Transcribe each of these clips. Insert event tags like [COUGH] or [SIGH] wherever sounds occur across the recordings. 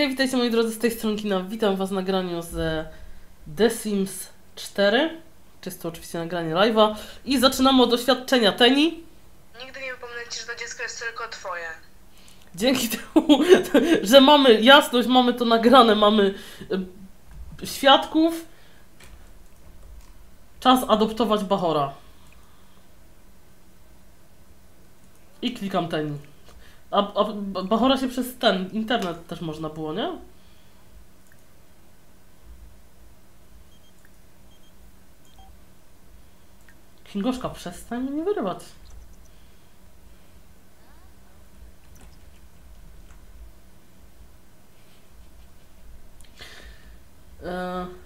Hej, witajcie moi drodzy z tej strony kina. Witam was w nagraniu z The Sims 4. Czysto oczywiście nagranie live'a. I zaczynamy od doświadczenia Teni. Nigdy nie wypomnę ci, że to dziecko jest tylko twoje. Dzięki temu, [LAUGHS] że mamy jasność, mamy to nagrane, mamy e, świadków. Czas adoptować Bahora. I klikam Teni. A, a Ba- Bahora się przez ten internet też można było, nie? Księgoszka, przestań mnie wyrywać. Eee.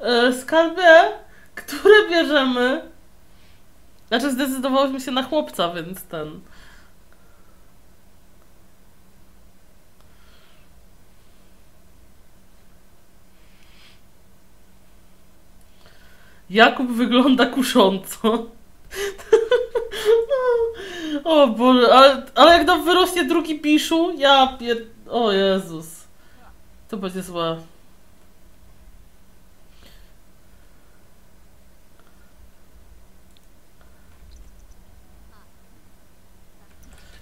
E, Skarbie, które bierzemy? Znaczy zdecydowałyśmy się na chłopca, więc ten... Jakub wygląda kusząco. [LAUGHS] o Boże, ale, ale jak nam wyrośnie drugi piszu, ja pier... O Jezus. To będzie złe.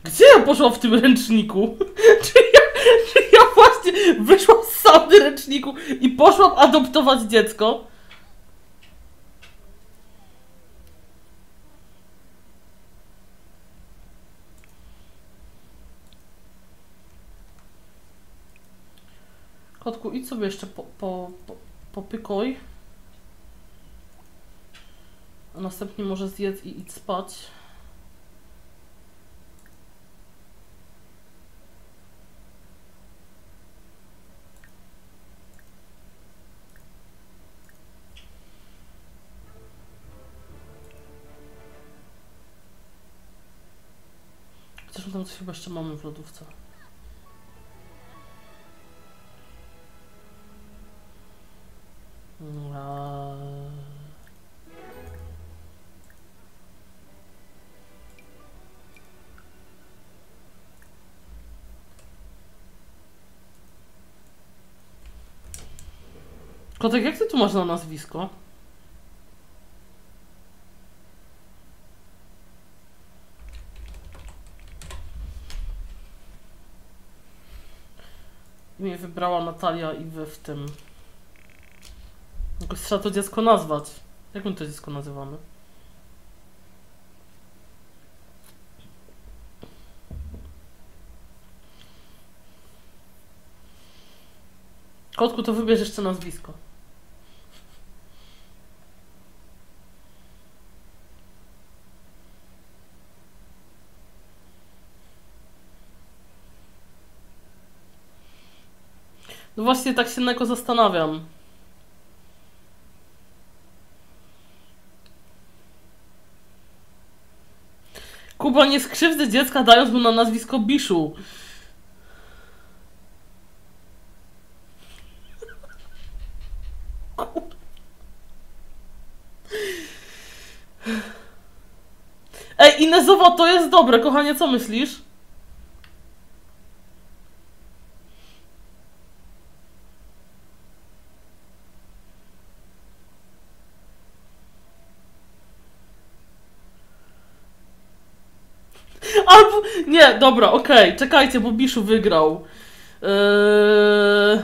Gdzie ja poszłam w tym ręczniku? [LAUGHS] Czy ja, czy ja właśnie wyszłam z sauny ręczniku i poszłam adoptować dziecko? Kotku, idź sobie jeszcze po, po, po, popykoj. A następnie może zjedz i idź spać. My tam coś chyba jeszcze mamy w lodówce. Kotek, jak ty tu masz na nazwisko? Mnie wybrała Natalia i wy w tym. Jakoś trzeba to dziecko nazwać. Jak my to dziecko nazywamy? Kotku, to wybierz jeszcze nazwisko. No właśnie tak się neko zastanawiam. Kuba nie skrzywdzę dziecka dając mu na nazwisko Biszu. Ej, Inezowa, to jest dobre, kochanie, co myślisz? Albo... Nie, dobra, okej, czekajcie, bo Biszu wygrał. Eee...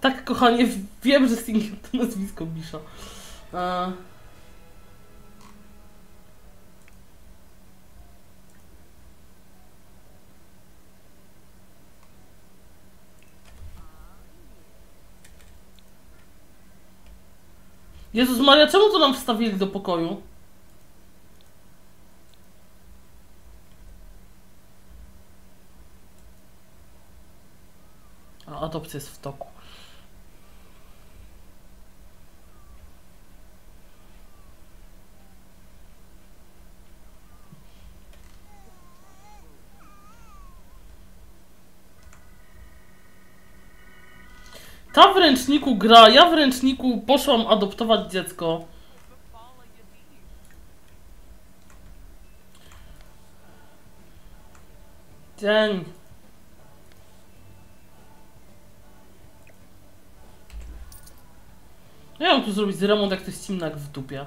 Tak, kochanie, wiem, że Stingiem to nazwisko Bisza. Eee... Jezus Maria, czemu to nam wstawili do pokoju? A adopcja jest w toku. Ta w ręczniku gra, ja w ręczniku poszłam adoptować dziecko. Dzień. Ja mam tu zrobić remont, jak to jest cimnak w dupie.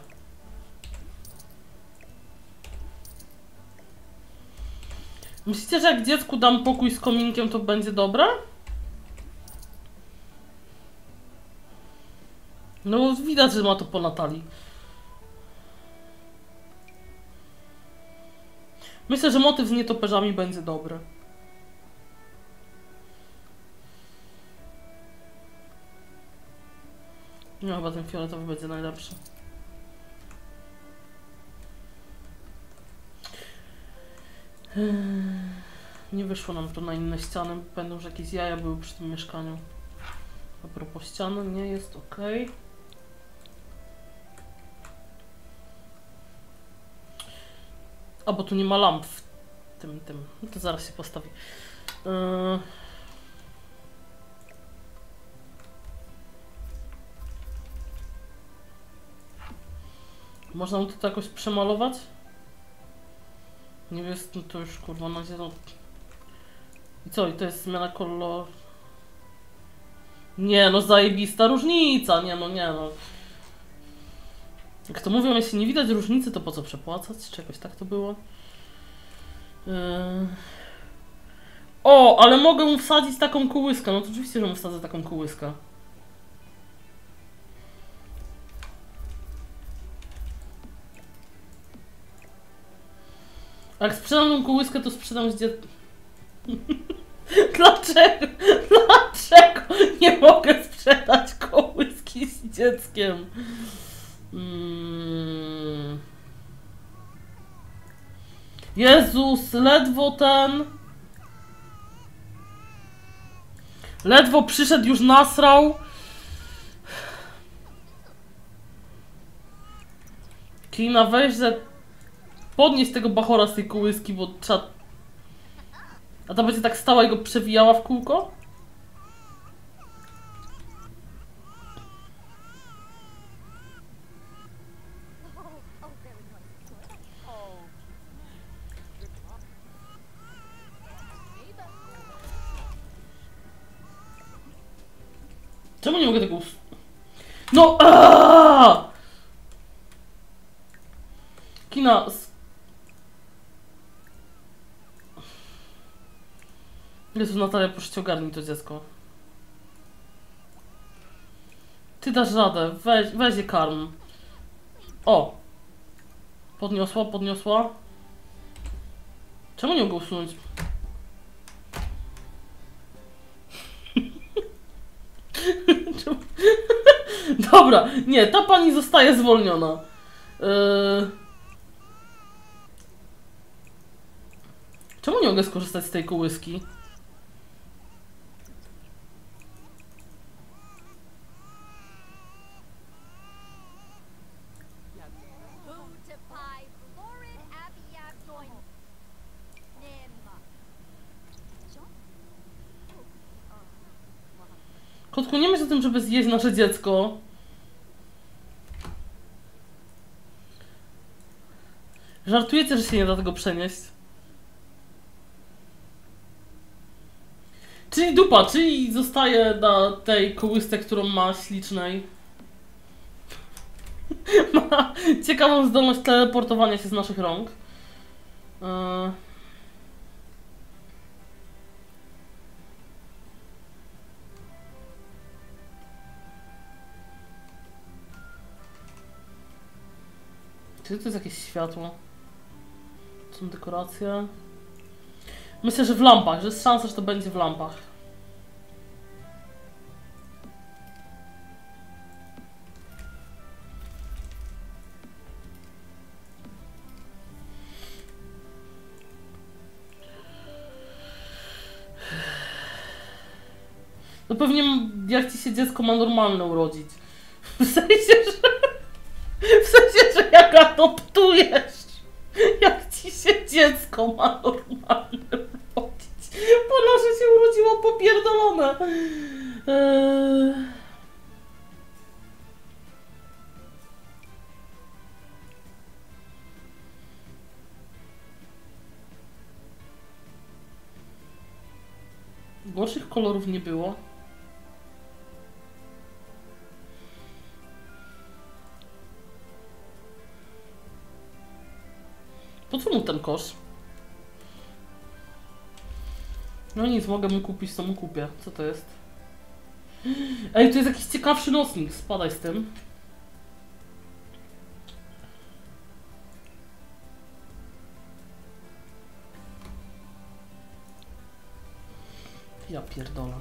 Myślicie, że jak dziecku dam pokój z kominkiem, to będzie dobre? No widać, że ma to po Natalii. Myślę, że motyw z nietoperzami będzie dobry. No chyba ten fioletowy będzie najlepszy. Eee, Nie wyszło nam to na inne ściany. Będą, że jakieś jaja były przy tym mieszkaniu. A propos ściany, nie jest ok. A bo tu nie ma lamp w tym, tym. No to zaraz się postawi. Eee, Można mu to jakoś przemalować? Nie jest, no to już kurwa na zielono. I co, i to jest zmiana kolor... Nie no, zajebista różnica, nie no, nie no. Jak to mówią, jeśli nie widać różnicy, to po co przepłacać? Czy jakoś tak to było? Yy... O, ale mogę mu wsadzić taką kołyskę. No to oczywiście, że mu wsadzę taką kołyskę. Jak sprzedam tą kołyskę, to sprzedam z dzieckiem. [LAUGHS] Dlaczego? Dlaczego nie mogę sprzedać kołyski z dzieckiem? Mm. Jezus, ledwo ten. Ledwo przyszedł, już nasrał. Kina, weź, że podnieść tego bachora z tej kołyski, bo trzeba... A ta będzie tak stała i go przewijała w kółko? Czemu nie mogę tego us... No! Aaaa! Kina... Jezu, Natalia, proszę ogarnij to dziecko. Ty dasz radę, weź, weź je karm. O! Podniosła, podniosła. Czemu nie mogę usunąć? [LAUGHS] Dobra, nie, ta pani zostaje zwolniona. Yy... Czemu nie mogę skorzystać z tej kołyski? Kotku, nie myśl o tym, żeby zjeść nasze dziecko. Żartujecie, że się nie da tego przenieść. Czyli dupa, czyli zostaje na tej kołysce, którą ma ślicznej. [LAUGHS] ma ciekawą zdolność teleportowania się z naszych rąk. Eee. Czy to jest jakieś światło? Są dekoracje? Myślę, że w lampach, że jest szansa, że to będzie w lampach. No pewnie jak ci się dziecko ma normalne urodzić. [LAUGHS] W sensie, że jak adoptujesz, jak ci się dziecko ma normalne urodzić. Bo nasze się urodziło popierdolone. Eee... Gorszych kolorów nie było. Po co mu ten kosz? No nic, mogę mu kupić, to mu kupię. Co to jest? Ej, to jest jakiś ciekawszy nocnik. Spadaj z tym. Ja pierdolę.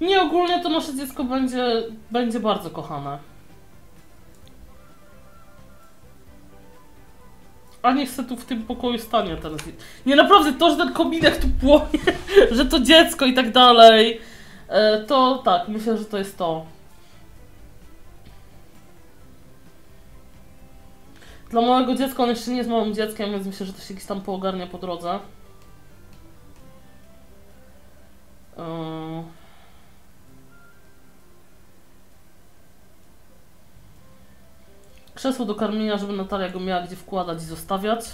Nie, ogólnie to nasze dziecko będzie, będzie bardzo kochane. A niech se tu w tym pokoju stanie zi- Nie, naprawdę, to, że ten kominek tu płonie, [LAUGHS] że to dziecko i tak dalej, e, to tak, myślę, że to jest to. Dla małego dziecka, on jeszcze nie jest małym dzieckiem, więc myślę, że to się gdzieś tam poogarnia po drodze. Yy. Krzesło do karmienia, żeby Natalia go miała gdzie wkładać i zostawiać.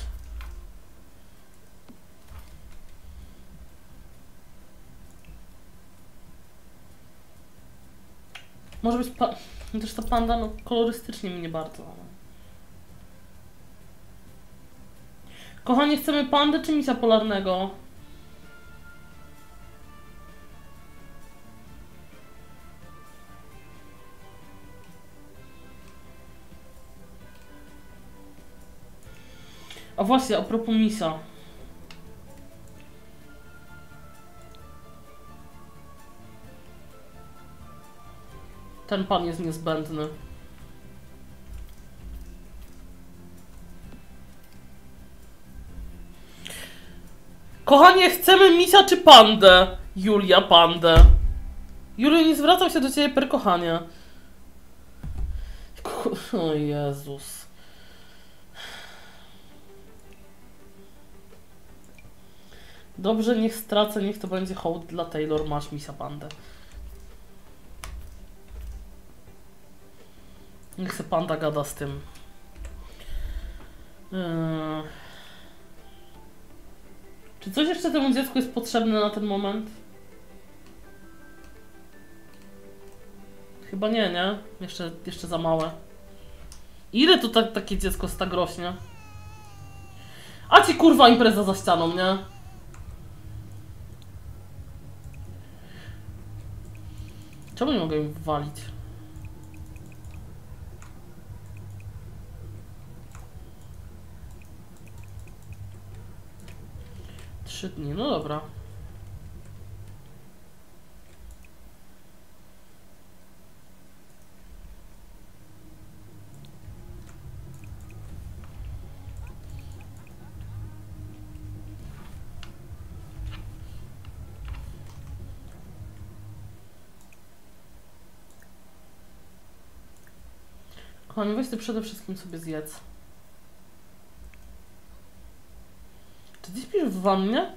Może być pa... Też ta panda, no kolorystycznie mi nie bardzo. Kochanie, chcemy pandę czy misia polarnego? A właśnie, a propos misia. Ten pan jest niezbędny. Kochanie, chcemy misia czy pandę? Julia, pandę. Julio, nie zwracał się do ciebie per kochanie. [LAUGHS] O Jezus. Dobrze, niech stracę, niech to będzie hołd dla Taylor, masz misia pandę. Niech se panda gada z tym. Yy. Czy coś jeszcze temu dziecku jest potrzebne na ten moment? Chyba nie, nie? Jeszcze, jeszcze za małe. Ile tak, takie dziecko tak rośnie? A ci kurwa impreza za ścianą, nie? Czemu nie mogę im walić? Trzy dni, no dobra. Kochani, weź ty przede wszystkim sobie zjedz. Czy ty śpisz w wannie?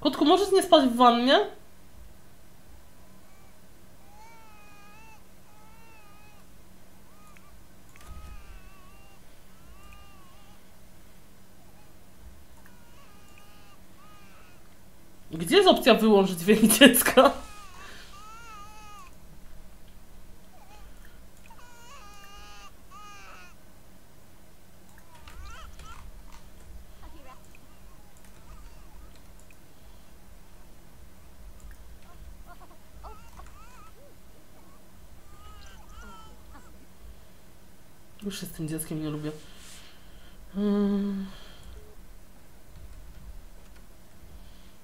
Kotku, możesz nie spać w wannie? Gdzie jest opcja wyłączyć dźwięk dziecka? Się z tym dzieckiem nie lubię. Hmm.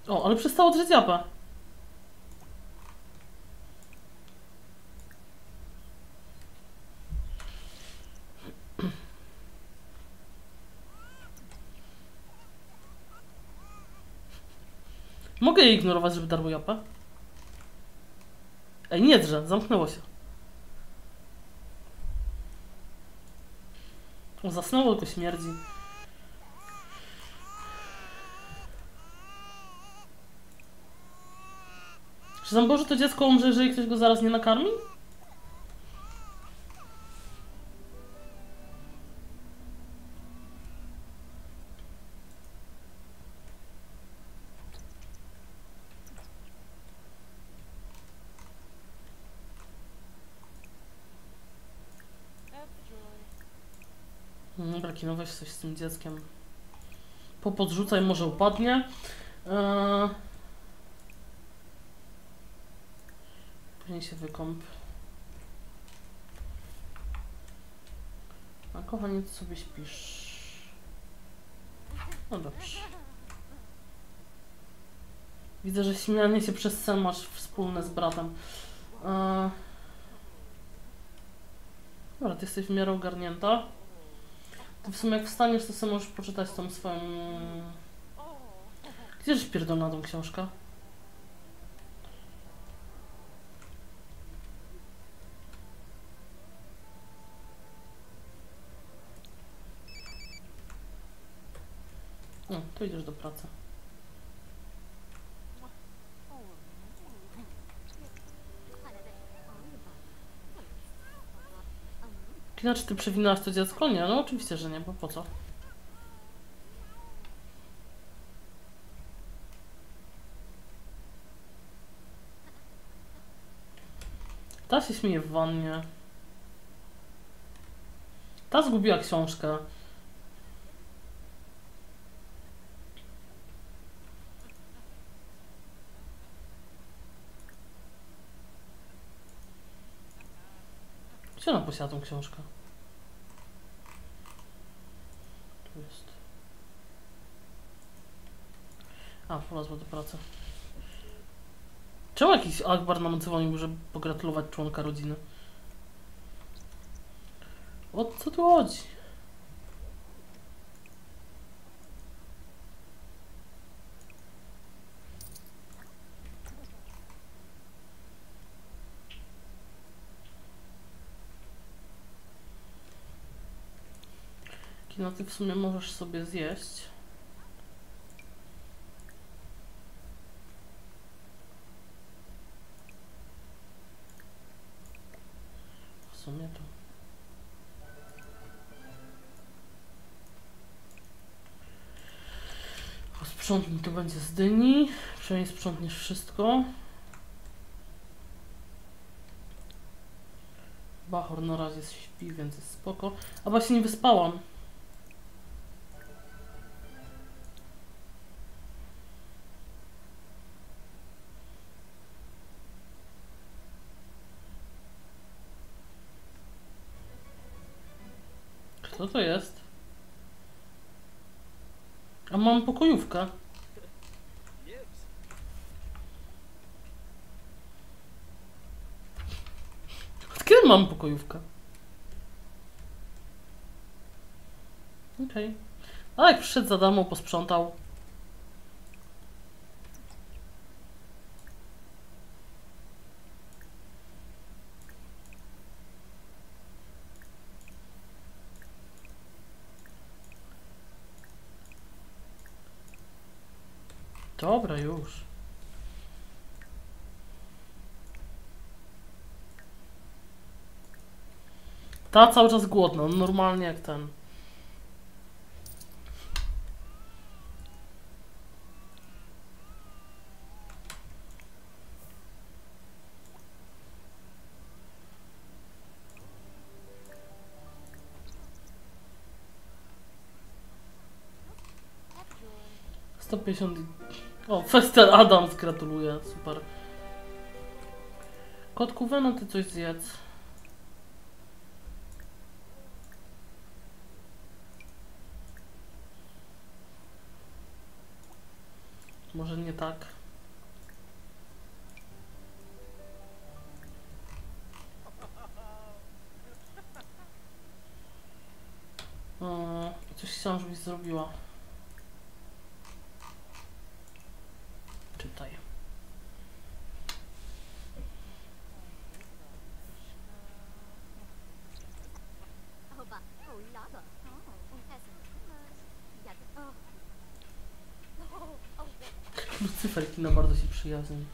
O, ale przestało drzeć japę. Mogę je ignorować, żeby darło japę? Ej, nie drze, zamknęło się. O, zasnęło, tylko śmierdzi. Czy tam Boże to dziecko umrze, jeżeli ktoś go zaraz nie nakarmi? Dobra, kino, weź coś z tym dzieckiem. Popodrzucaj, może upadnie. Eee... Później się wykąp. A kochanie, ty sobie śpisz. No dobrze. Widzę, że śmianie się przez sen masz wspólne z bratem. Eee... Dobra, ty jesteś w miarę ogarnięta. W sumie jak wstaniesz, to sobie możesz poczytać tą swoją... Gdzież pierdolna tą książkę? No, to idziesz do pracy. Czy ty przewinęłaś to dziecko? Nie, no oczywiście, że nie, bo po co? Ta się śmieje w wannie. Ta zgubiła książkę. Gdzie ona posiada tą książkę? Tu jest. A, polazła do pracy. Czemu jakiś Akbar nam dzwonił, żeby pogratulować członka rodziny? O co tu chodzi? Kino, ty w sumie możesz sobie zjeść. Sprzątnij to będzie z dyni. Przynajmniej sprzątniesz wszystko. Bachor na razie śpi, więc jest spoko. A właśnie nie wyspałam. Mam pokojówkę. Od kiedy mam pokojówkę? Okej. A jak przyszedł za darmo, posprzątał. Już. Ta cały czas głodna, no normalnie jak ten. Sto pięćdziesiąt. O, Fester Adams, gratuluję, super. Kotku, Weno, ty coś zjedz. Może nie tak. O, coś chciałam, żebyś zrobiła. Czytaj. Oh, but, oh, lava. Oh, as yeah, oh. Oh, oh, Lucyfer kina bardzo się przyjaźni.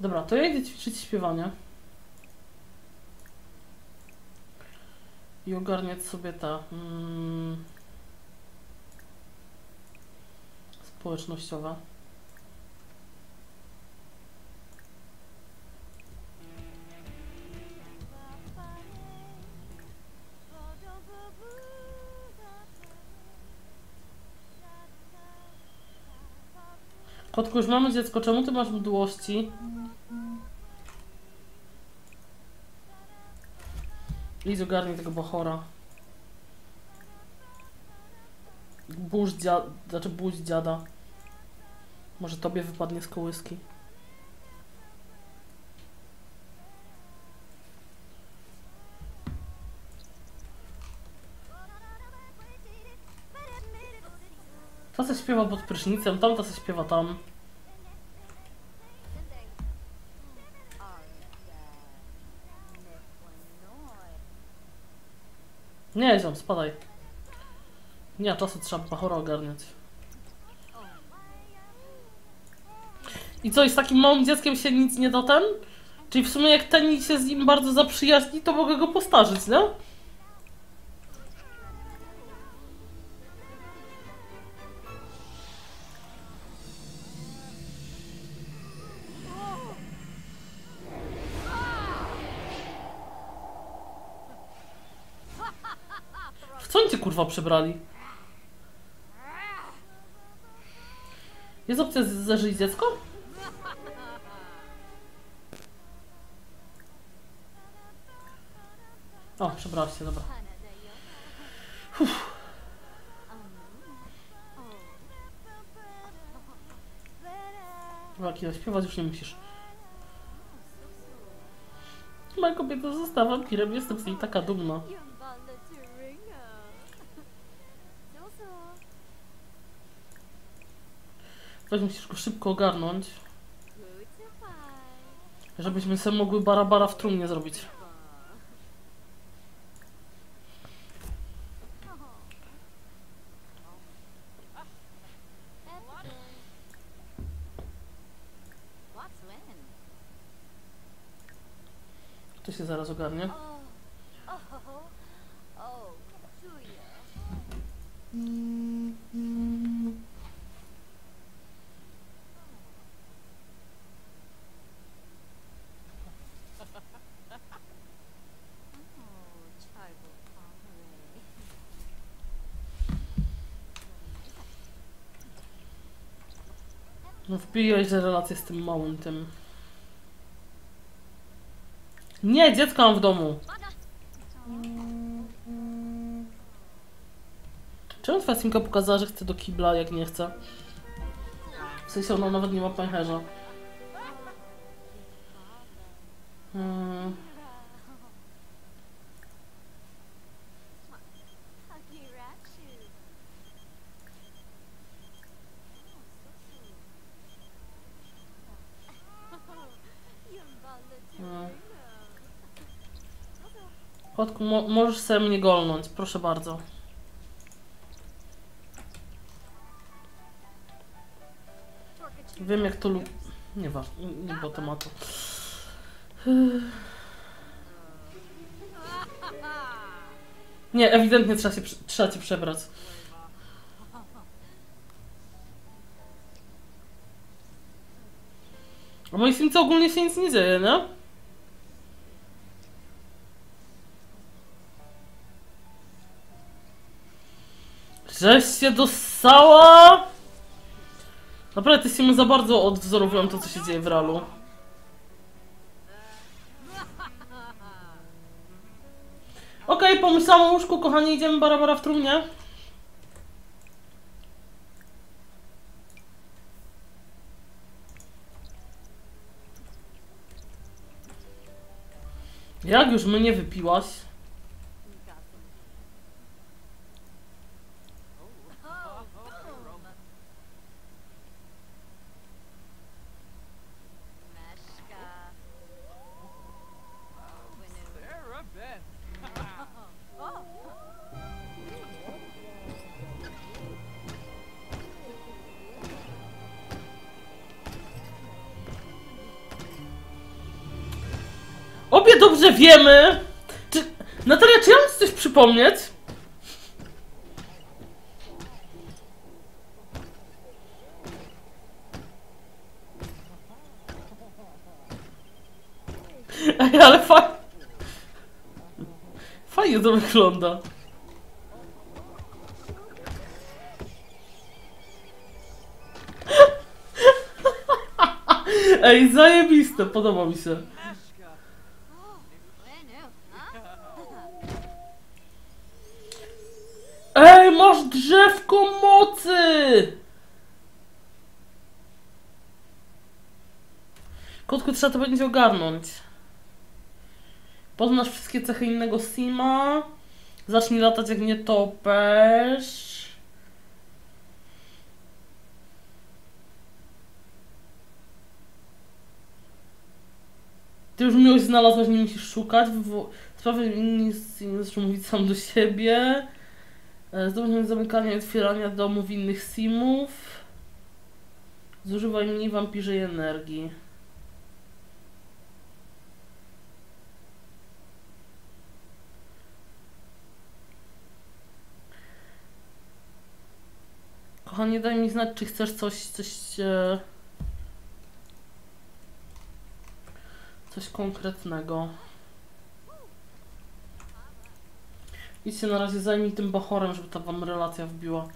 Dobra, to ja idę ćwiczyć śpiewanie. i ogarniać sobie ta mm, społecznościowa. Kotku, już mamy dziecko, czemu ty masz mdłości? Idź ogarnij tego bachora. Burz dziada, znaczy buź dziada. Może tobie wypadnie z kołyski. Ta se śpiewa pod prysznicem, tamta se śpiewa tam. Nie, ziom, spadaj. Nie, czasu trzeba bachora ogarniać. I co, i z takim małym dzieckiem się nic nie da ten? Czyli w sumie jak ten się z nim bardzo zaprzyjaźni, to mogę go postarzyć, nie? Kurwa przebrali? Jest opcja zażyć dziecko? O, przebrałaś się, dobra. Dobra, Kira, śpiewać już nie musisz. Moja kobieta została wampirem, jestem z niej taka dumna. Weź musisz go szybko ogarnąć, żebyśmy sobie mogły barabara w trumnie zrobić. To się zaraz ogarnie. Oh, oh, oh, Julia. Oh, tribal family. No wbijałeś, że relację z tym małym tym. Nie, dziecko mam w domu. Czemu twoja Simka pokazała, że chce do kibla, jak nie chce? W sensie ona nawet nie ma pęcherza. Hmm. Kotku, mo możesz sobie mnie golnąć, proszę bardzo. Wiem jak to lub... Nieważne, nie było tematu. Nie, ewidentnie trzeba, się, trzeba cię przebrać. A mojej synce ogólnie się nic nie dzieje, nie? Żeś się dostała! Naprawdę, filmy za bardzo odwzorowują to, co się dzieje w realu. Okej, pomyślałam o łóżku, kochani, idziemy barabara w trumnie. Jak już mnie wypiłaś? Przypomnieć? [LAUGHS] Ej, ale fajnie. Fajnie to wygląda. [LAUGHS] Ej, zajebiste, podoba mi się. Masz drzewko mocy! Kotku, trzeba to będzie ogarnąć. Poznasz wszystkie cechy innego Sima. Zacznij latać jak nie topesz. Ty już miłość znalazłeś, nie musisz szukać. Sprawy inni zaczną mówić sam do siebie. E, Zdobądź zamykania i otwierania domów innych simów. Zużywaj mniej wampirzej energii. Kochanie, daj mi znać, czy chcesz coś, coś, e, coś konkretnego. Idźcie na razie zajmij tym bachorem, żeby ta wam relacja wbiła.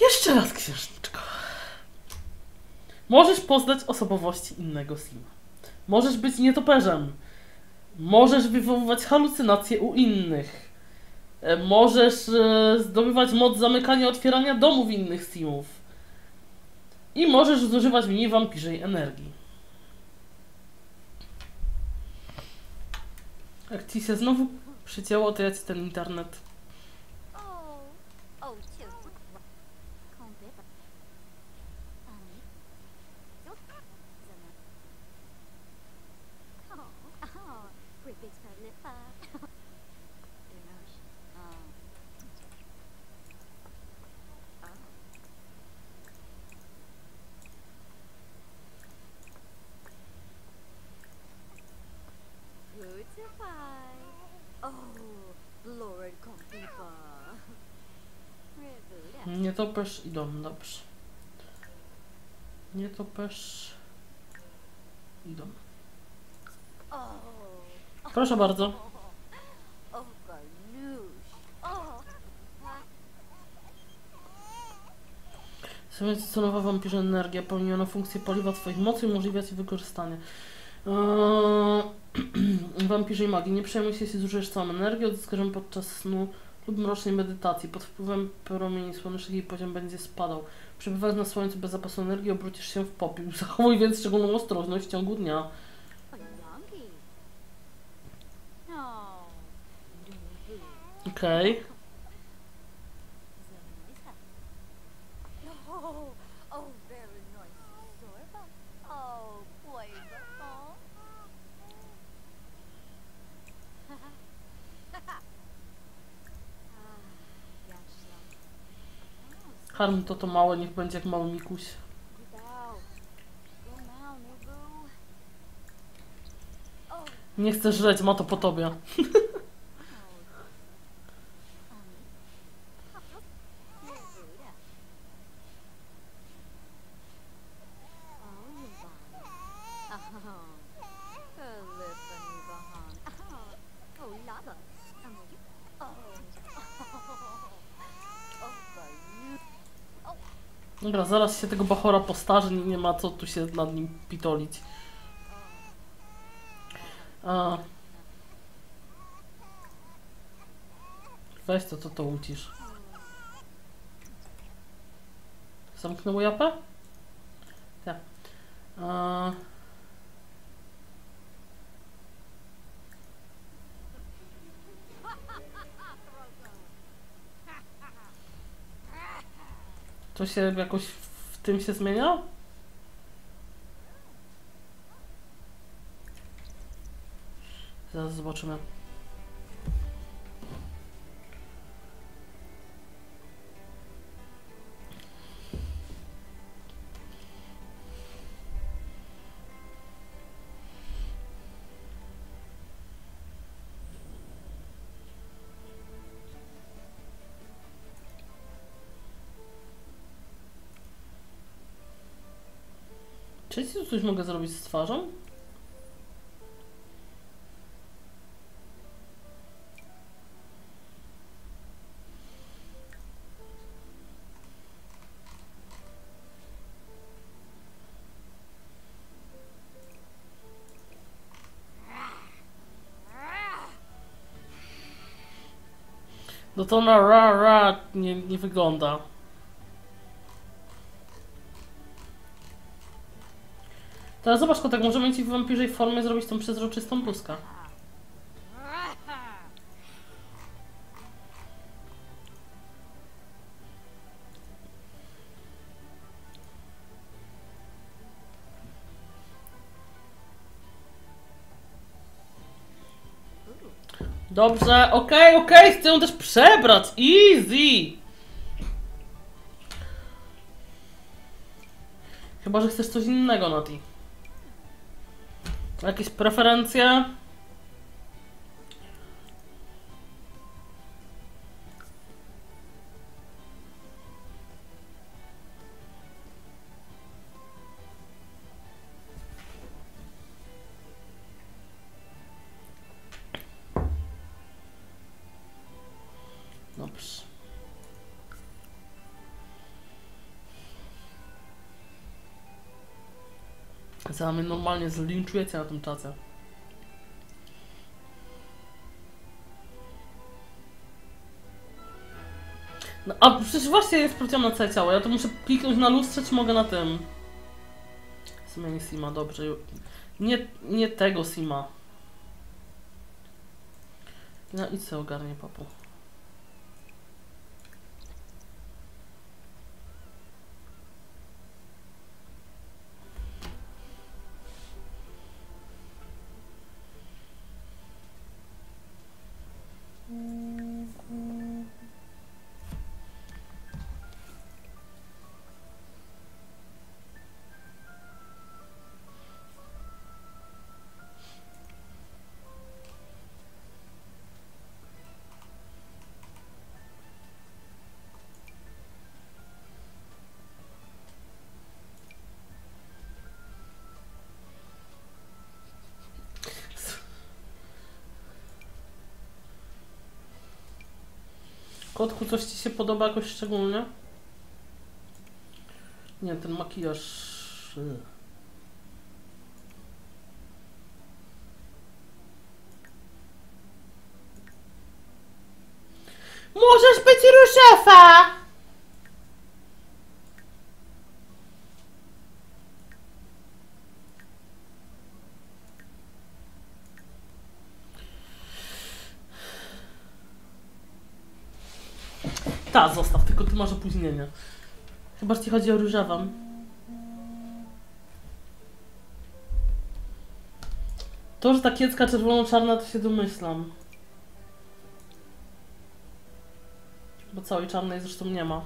Jeszcze raz, księżniczko. Możesz poznać osobowości innego Sima. Możesz być nietoperzem. Możesz wywoływać halucynacje u innych. E, Możesz e, zdobywać moc zamykania, otwierania domów innych Simów. I możesz zużywać mniej wampirzej energii. Jak ci się znowu przycięło, to ja ci ten internet. Nie topesz i dom, dobrze. Nie topesz i dom. Oh. Proszę bardzo. Oh. Samiec celowa wampirza energia pełniono funkcję paliwa twoich mocy i umożliwia ci wykorzystanie. Eee, [CLEARS THROAT] wampirzej magii. Nie przejmuj się, jeśli zużyjesz całą energię, odzyskasz podczas snu lub mrocznej medytacji. Pod wpływem promieni słonecznych jej poziom będzie spadał. Przebywając na słońcu bez zapasu energii, obrócisz się w popiół. [LAUGHS] Zachowuj więc szczególną ostrożność w ciągu dnia. No. Okej. Oh, Harm to to małe, niech będzie jak mały mikuś. Nie chcesz żreć, ma to po tobie. [LAUGHS] oh. Um. Nebuda. Oh, Nubana. Oh. Philippa Nubahan. Oh. Oh, lava. Um, oh. Oh, Barnu. Zaraz się tego bachora postarzy, nie, nie ma co tu się nad nim pitolić. A. Weź to, to to ucisz. Zamknęło japę? Tak. A. To się jakoś w tym się zmienia? Zaraz zobaczymy. Czy tu coś mogę zrobić z twarzą? No to na ra ra nie, nie wygląda. Teraz zobacz, kotek, możemy ci w wampirzej formie zrobić tą przezroczystą bluzkę. Dobrze, okej, okej, chcę ją też przebrać. Easy! Chyba, że chcesz coś innego, Nati. Jakieś preferencje? Za mnie normalnie zlinczujecie na tym czacie. No, a przecież właśnie jest sprawdziłam na całe ciało. Ja to muszę kliknąć na lustrze, czy mogę na tym? Zmieni Sima, dobrze. Nie, nie tego Sima. No idź sobie ogarnie, papu. Kotku, coś ci się podoba jakoś szczególnie? Nie, ten makijaż... y. Możesz być ruszefa! Ta, zostaw, tylko ty masz opóźnienie. Chyba, że ci chodzi o różową. To, że ta kiecka czerwono-czarna, to się domyślam. Bo całej czarnej zresztą nie ma.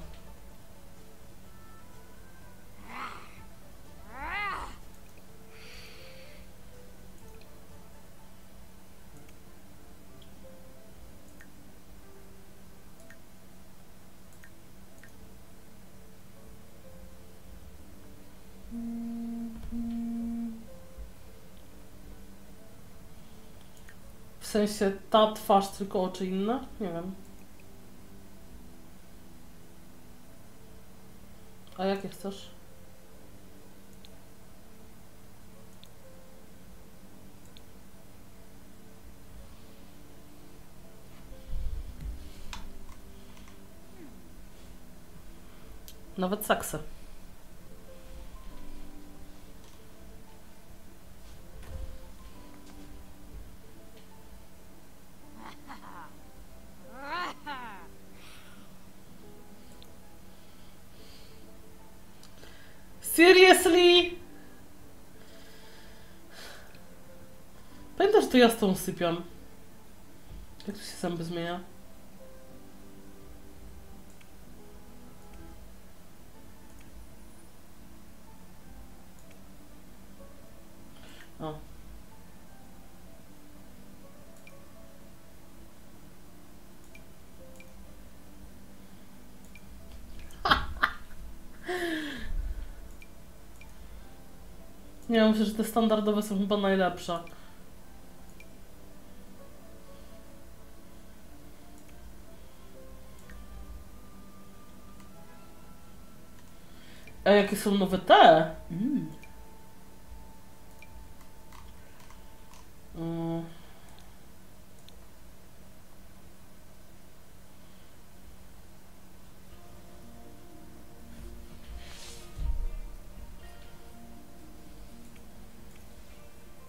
Sensie ta twarz, tylko oczy inne? Nie wiem. A jakie chcesz? Nawet saksy. To ja z tą sypiam. Jak to się zęby zmienia? O. [LAUGHS] Nie, myślę, że te standardowe są chyba najlepsze. Są nowe te? Mm.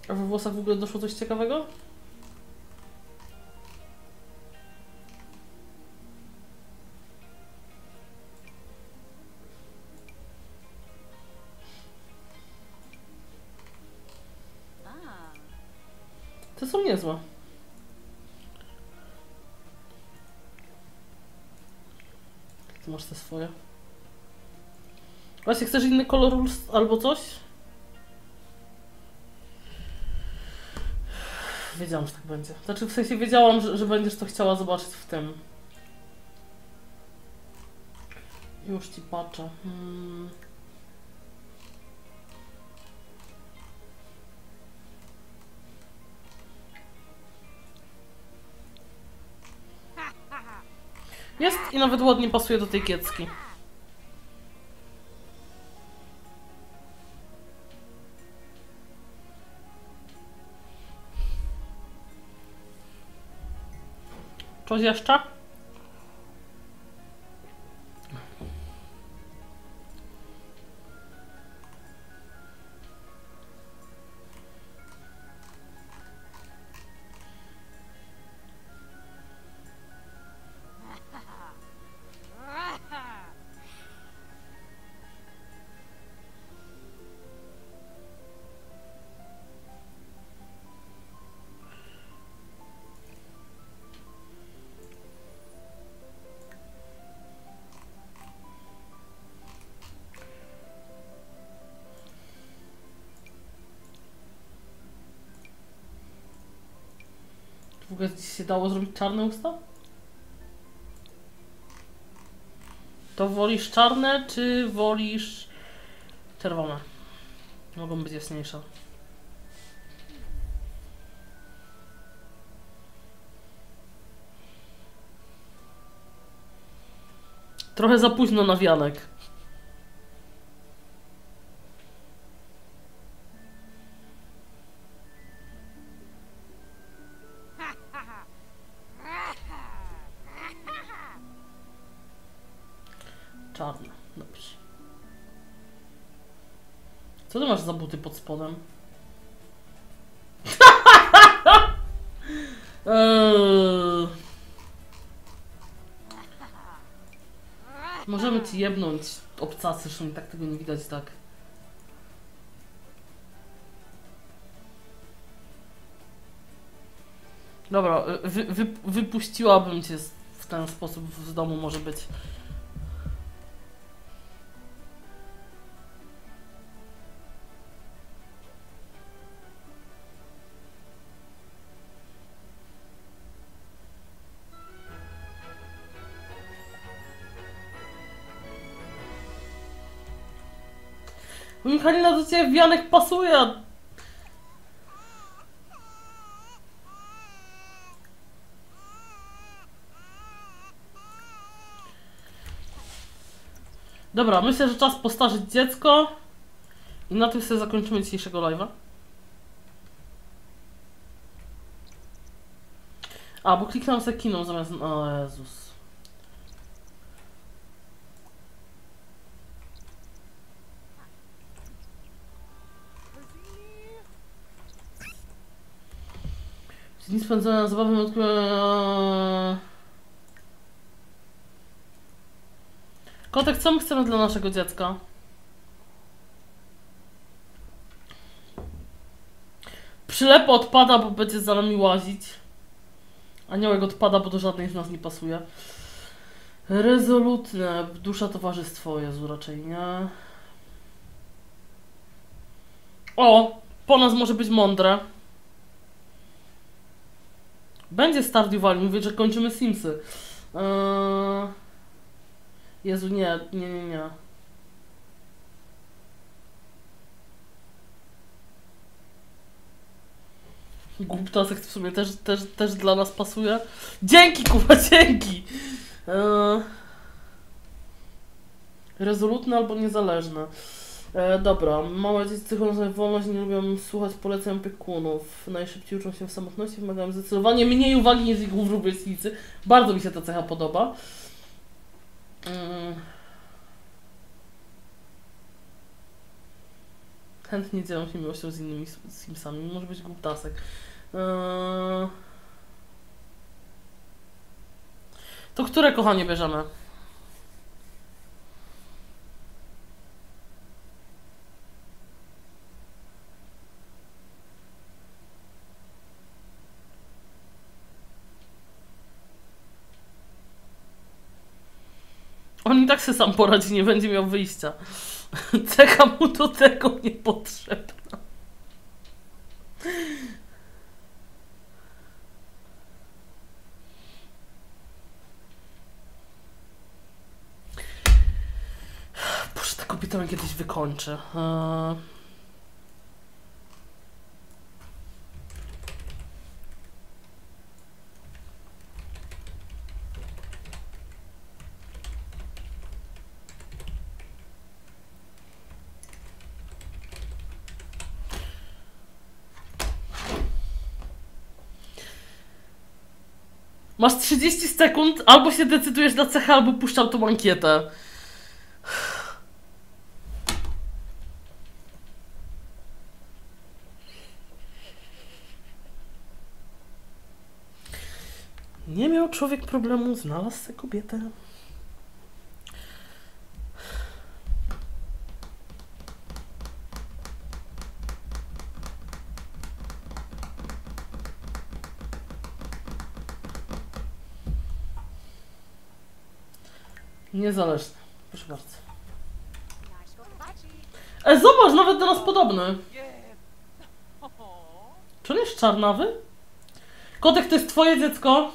A we włosach w ogóle doszło coś ciekawego? Masz te swoje. Właśnie, chcesz inny kolor albo coś? Wiedziałam, że tak będzie. Znaczy, w sensie wiedziałam, że, że będziesz to chciała zobaczyć w tym. Już ci patrzę. Hmm. I nawet ładnie pasuje do tej kiecki. Coś jeszcze? Ogóle się dało zrobić czarne usta? To wolisz czarne, czy wolisz czerwone? Mogą być jaśniejsze. Trochę za późno na wianek. Za buty pod spodem? [LAUGHS] Eee. Możemy ci jebnąć obcasy, zresztą i tak tego nie widać tak. Dobra, wy, wy, wypuściłabym cię w ten sposób z domu może być. Michalina do ciebie wianek pasuje. Dobra, myślę, że czas postarzyć dziecko. I na tym sobie zakończymy dzisiejszego live'a. A, bo kliknąłem sobie zamiast... O Jezus. Dni spędzone na zabawę od... Kotek, co my chcemy dla naszego dziecka? Przylepo odpada, bo będzie za nami łazić. Aniołek odpada, bo do żadnej z nas nie pasuje. Rezolutne. Dusza towarzystwo. Jezu, raczej nie. O! Po nas może być mądre. Będzie Stardew Valley, mówię, że kończymy Simsy. Eee... Jezu, nie, nie, nie, nie. Głuptasek w sumie też, też, też dla nas pasuje. Dzięki, kuwa, [LAUGHS] dzięki! Eee... Rezolutne albo niezależne. E, dobra, małe dzieci cechą wolność, nie lubią słuchać poleceń opiekunów. Najszybciej uczą się w samotności, wymagają zdecydowanie mniej uwagi niż ich rówieśnicy. Bardzo mi się ta cecha podoba. Mm. Chętnie dzielą się miłością z innymi Simsami. Może być głuptasek. Eee... To które kochanie bierzemy? Tak się sam poradzi, nie będzie miał wyjścia. [LAUGHS] Cecha mu do tego niepotrzebna. Boże, ta kobieta mnie kiedyś wykończy. Eee... Masz 30 sekund, albo się decydujesz na cechę, albo puszczam tą ankietę. Nie miał człowiek problemu, znalazł sobie kobietę. Niezależny. Proszę bardzo. E, zobacz, nawet do nas podobny. Czy on jest czarnawy? Kotek, to jest twoje dziecko?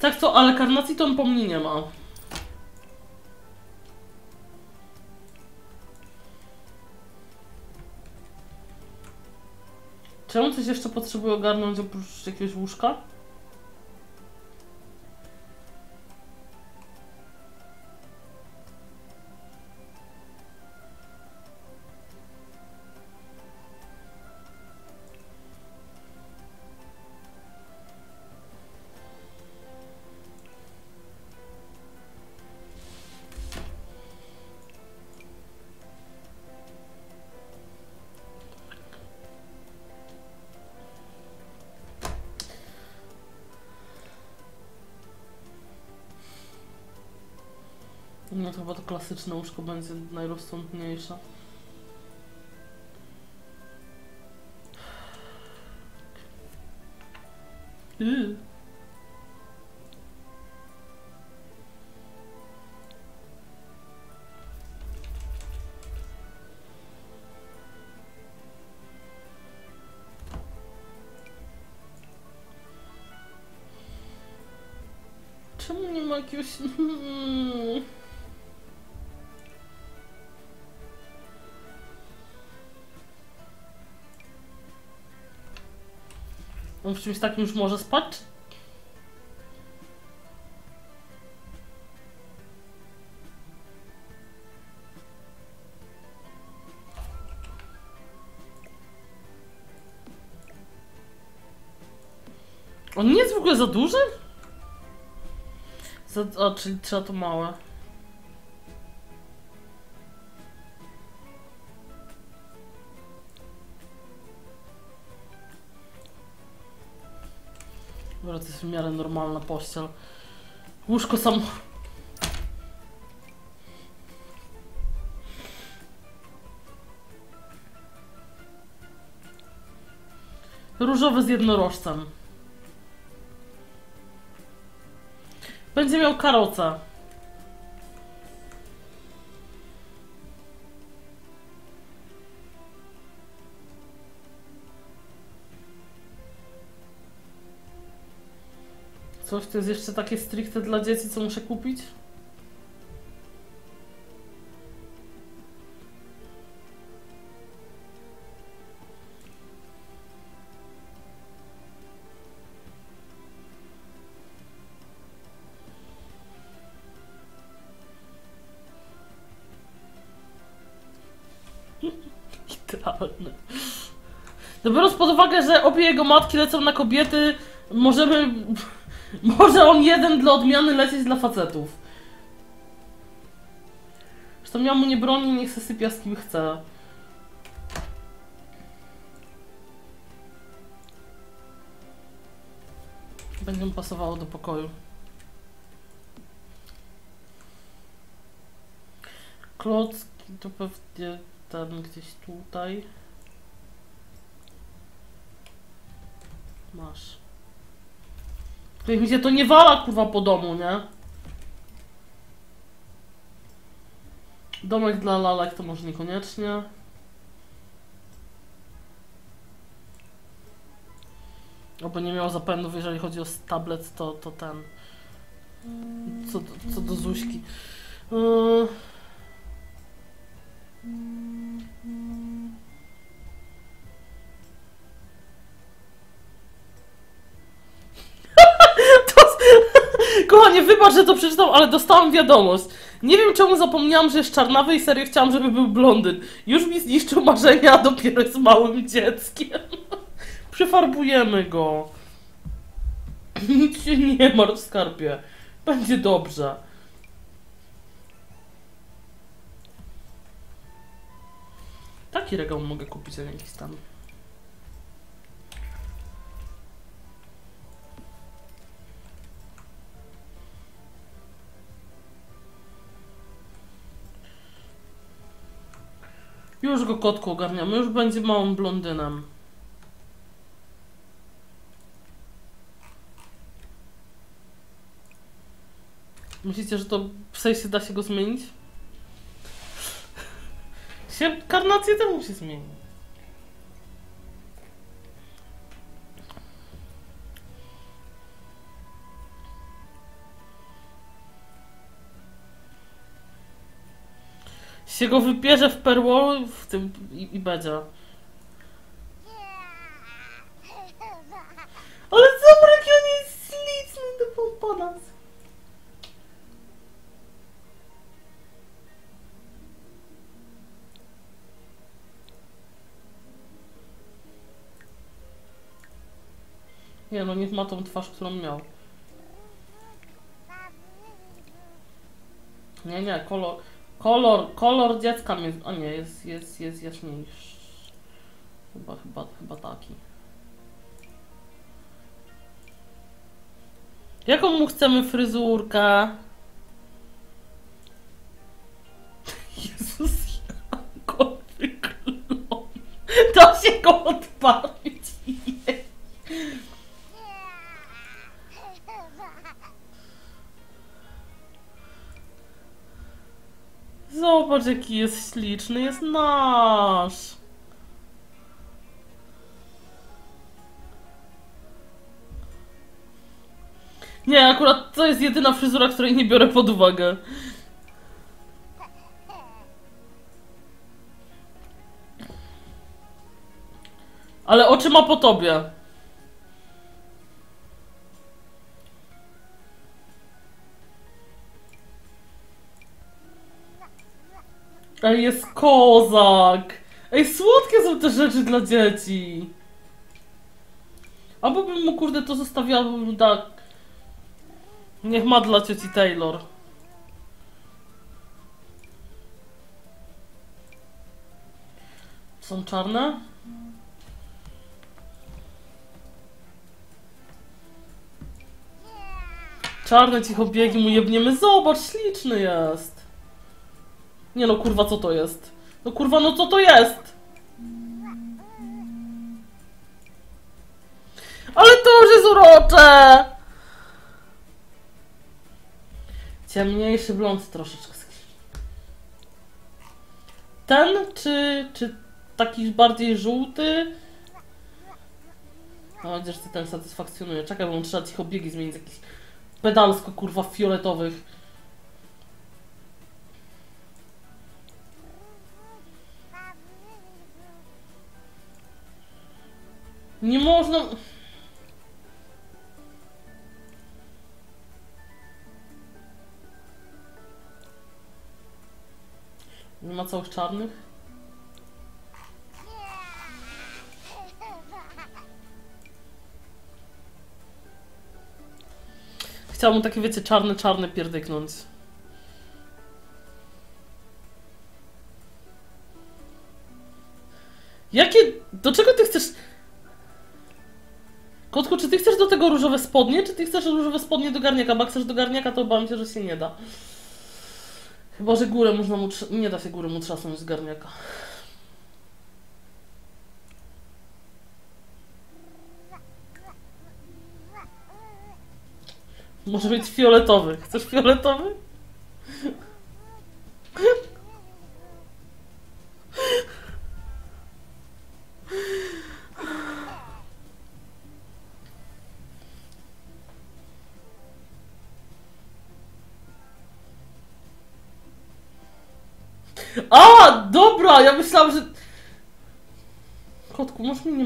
Tak co, ale karnacji to on po mnie nie ma. On coś jeszcze potrzebuje ogarnąć oprócz jakiegoś łóżka? Klasyczne łóżko będzie najrozsądniejsze. Yy. Czemu nie ma jakiegoś... [LAUGHS] On w czymś takim już może spać? On nie jest w ogóle za duży? Za, a, czyli trzeba to małe. To jest w miarę normalna pościel. Łóżko samo. Różowy z jednorożcem. Będzie miał karocę. Coś to jest jeszcze takie stricte dla dzieci, co muszę kupić? [LAUGHS] Idealne. No biorąc pod uwagę, że obie jego matki lecą na kobiety, możemy [LAUGHS] Może on jeden dla odmiany lecieć dla facetów. Zresztą ja mu nie broni, niech se sypia z kim chce. Będzie mu pasowało do pokoju. Klocki to pewnie ten gdzieś tutaj. Masz. Niech mi się to nie wala kurwa po domu, nie? Domek dla lalek to może niekoniecznie. Oby nie miał zapędów, jeżeli chodzi o tablet, to, to ten. Co, co do Zuśki. Yy... Kochanie, wybacz, że to przeczytam, ale dostałam wiadomość. Nie wiem czemu zapomniałam, że jest czarnawy i serio chciałam, żeby był blondyn. Już mi zniszczył marzenia, a dopiero jest małym dzieckiem. [LAUGHS] Przefarbujemy go. Nic się nie martw, skarbie. Będzie dobrze. Taki regał mogę kupić, a nie jakiś tam. Już go kotku ogarniamy, już będzie małym blondynem. Myślicie, że to w sensie da się go zmienić? [LAUGHS] Się karnację temu się zmieni. Się go wypierze w perło w tym i, i będzie. Ale zobacz jaki on jest śliczny do pomponas. Nie no, niech ma tą twarz, którą miał. Nie, nie, kolor, kolor, kolor dziecka mnie, a nie, jest, jest, jest jaśniejszy. Chyba, chyba, chyba taki. Jaką mu chcemy fryzurkę? Zobacz, jaki jest śliczny, jest nasz. Nie, akurat to jest jedyna fryzura, której nie biorę pod uwagę. Ale oczy ma po tobie. Ej, jest kozak! Ej, słodkie są te rzeczy dla dzieci! Albo bym mu kurde to zostawiła, bym tak. Niech ma dla cioci Taylor. Są czarne? Czarne cichobiegi mu jebniemy. Zobacz, śliczny jest. Nie no, kurwa, co to jest? No kurwa, no co to jest? Ale to już jest urocze! Ciemniejszy blond troszeczkę. Ten, czy, czy taki bardziej żółty? No, chociaż ty ten satysfakcjonuje. Czekaj, bo trzeba cicho biegi zmienić z jakichś pedalsko, kurwa, fioletowych. Nie można... Nie ma całych czarnych? Chciałbym takie, wiecie, czarne, czarne pierdyknąć. Jakie... Do czego ty chcesz... Kotku, czy ty chcesz do tego różowe spodnie, czy ty chcesz różowe spodnie do garniaka? Bo jak chcesz do garniaka, to obawiam się, że się nie da. Chyba, że górę można mu... Nie da się górę mu trzasnąć z garniaka. Może być fioletowy. Chcesz fioletowy?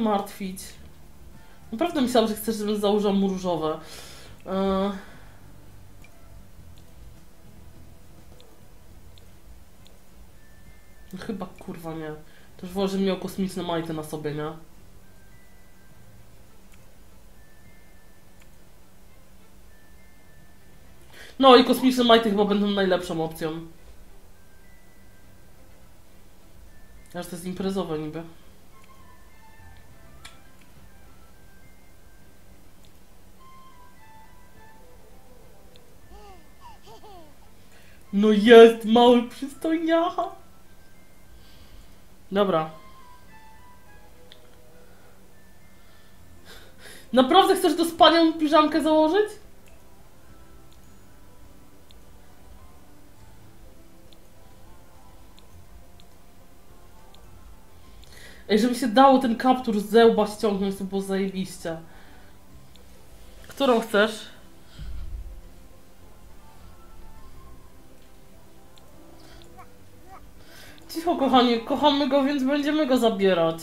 Martwić. Naprawdę myślałam, że chcesz, żebym założyła mu różowe. Eee. No Chyba kurwa nie. Już wolę, że miał kosmiczne majty na sobie, nie? No i kosmiczne majty chyba będą najlepszą opcją. Aż to jest imprezowe niby. No jest mały przystojniacha. Dobra. Naprawdę chcesz do spania piżamkę założyć? Ej, żeby się dało ten kaptur z zełba ściągnąć, to było zajebiście. Którą chcesz? Cicho, kochanie, kochamy go, więc będziemy go zabierać.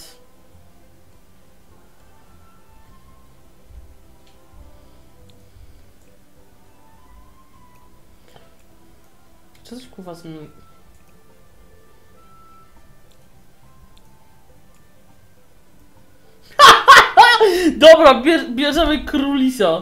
Czy coś kuwa z nim? [LAUGHS] Dobra, bierz, bierzemy królisia.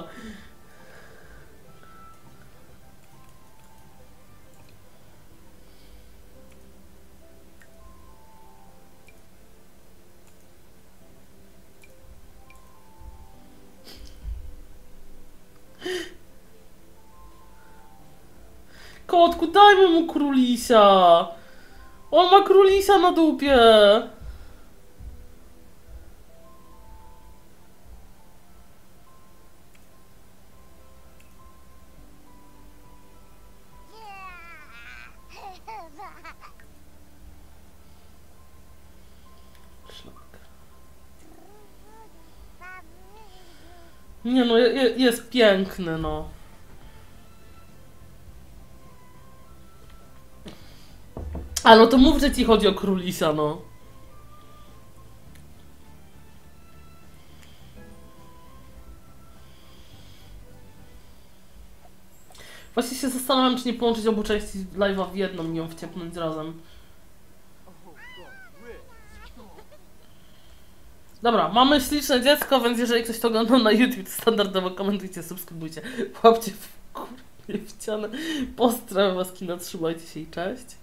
Dajmy mu królisia. On ma królisia na dupie. Nie no, je, je- jest piękny, no. A no to mów, że ci chodzi o królisa, no. Właśnie się zastanawiam, czy nie połączyć obu części live'a w jedną i ją wciepnąć razem. Dobra, mamy śliczne dziecko, więc jeżeli ktoś to oglądał na YouTube, to standardowo komentujcie, subskrybujcie, łapcie w kurwie w. Pozdrawiam was, kina, trzymajcie się i cześć.